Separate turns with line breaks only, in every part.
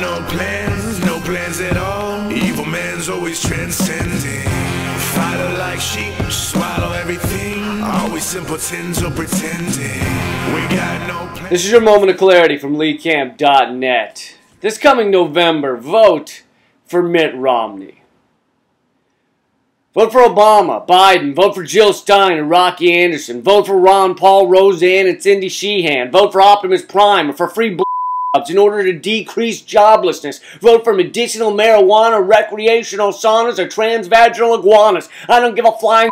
no plans, no plans at all. Evil man's always transcending. Fighter like sheep, swallow everything. Always simpletons or pretending. We got no plans.
This is your moment of clarity from LeeCamp.net. This coming November, vote for Mitt Romney. Vote for Obama, Biden. Vote for Jill Stein and Rocky Anderson. Vote for Ron Paul, Roseanne, and Cindy Sheehan. Vote for Optimus Prime or for free in order to decrease joblessness. Vote for medicinal marijuana, recreational saunas, or transvaginal iguanas. I don't give a flying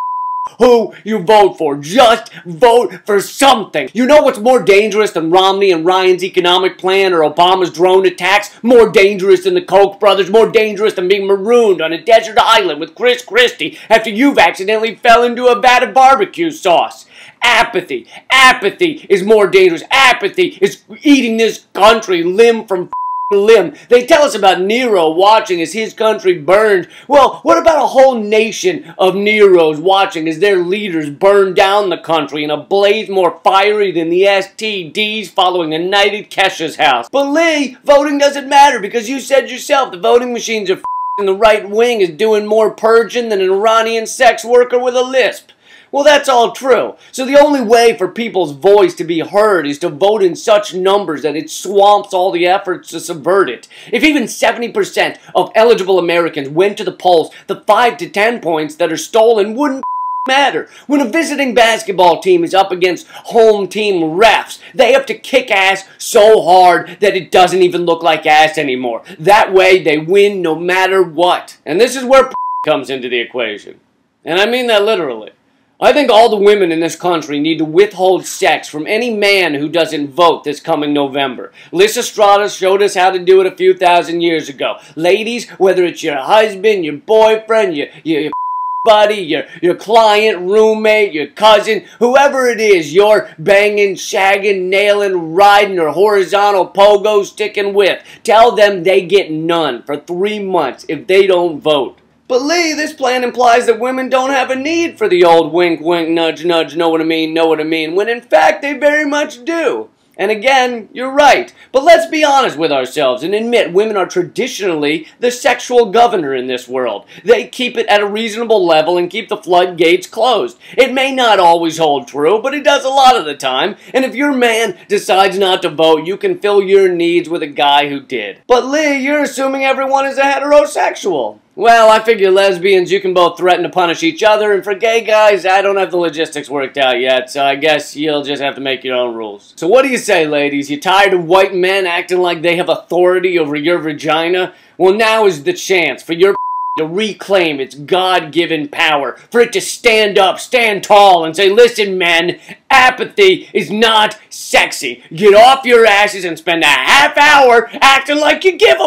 who you vote for. Just vote for something. You know what's more dangerous than Romney and Ryan's economic plan or Obama's drone attacks? More dangerous than the Koch brothers, more dangerous than being marooned on a desert island with Chris Christie after you've accidentally fell into a vat of barbecue sauce. Apathy. Apathy is more dangerous. Apathy is eating this country limb from limb. They tell us about Nero watching as his country burned. Well, what about a whole nation of Neros watching as their leaders burn down the country in a blaze more fiery than the STDs following a night at Kesha's house? But Lee, voting doesn't matter because you said yourself the voting machines are and the right wing is doing more purging than an Iranian sex worker with a lisp. Well, that's all true. So the only way for people's voice to be heard is to vote in such numbers that it swamps all the efforts to subvert it. If even 70% of eligible Americans went to the polls, the 5 to 10 points that are stolen wouldn't matter. When a visiting basketball team is up against home team refs, they have to kick ass so hard that it doesn't even look like ass anymore. That way they win no matter what. And this is where comes into the equation. And I mean that literally. I think all the women in this country need to withhold sex from any man who doesn't vote this coming November. Lysistrata showed us how to do it a few thousand years ago. Ladies, whether it's your husband, your boyfriend, your, your buddy, your, your client, roommate, your cousin, whoever it is you're banging, shagging, nailing, riding, or horizontal pogo sticking with, tell them they get none for three months if they don't vote. But Lee, this plan implies that women don't have a need for the old wink, wink, nudge, nudge, know what I mean, know what I mean, when in fact they very much do. And again, you're right. But let's be honest with ourselves and admit women are traditionally the sexual governor in this world. They keep it at a reasonable level and keep the floodgates closed. It may not always hold true, but it does a lot of the time. And if your man decides not to vote, you can fill your needs with a guy who did. But Lee, you're assuming everyone is a heterosexual. Well, I figure lesbians, you can both threaten to punish each other, and for gay guys, I don't have the logistics worked out yet, so I guess you'll just have to make your own rules. So what do you say, ladies? You tired of white men acting like they have authority over your vagina? Well, now is the chance for your to reclaim its God-given power, for it to stand up, stand tall, and say, listen, men, apathy is not sexy. Get off your asses and spend a half hour acting like you give a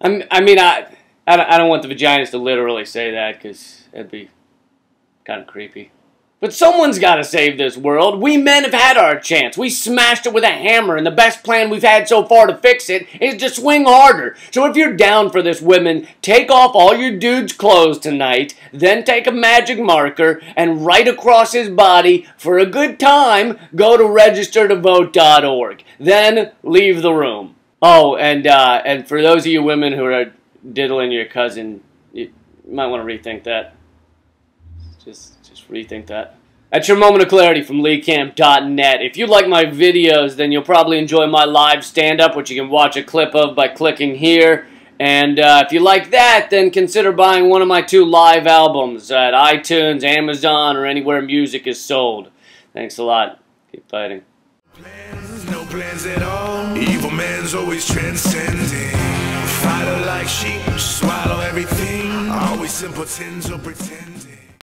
I mean, I... I don't, I don't want the vaginas to literally say that because that'd be kind of creepy. But someone's got to save this world. We men have had our chance. We smashed it with a hammer, and the best plan we've had so far to fix it is to swing harder. So if you're down for this, women, take off all your dude's clothes tonight, then take a magic marker and write across his body, for a good time, go to registertovote.org. Then leave the room. Oh, and, uh, and for those of you women who are diddling your cousin, you might want to rethink that. Just, just rethink that. That's your moment of clarity from LeeCamp.net. If you like my videos, then you'll probably enjoy my live stand-up, which you can watch a clip of by clicking here. And uh, if you like that, then consider buying one of my two live albums at iTunes, Amazon, or anywhere music is sold. Thanks a lot. Keep fighting.
Plans, no plans at all. Evil man's always transcending. Fighter like sheep, swallow everything. Always simpletons or pretending.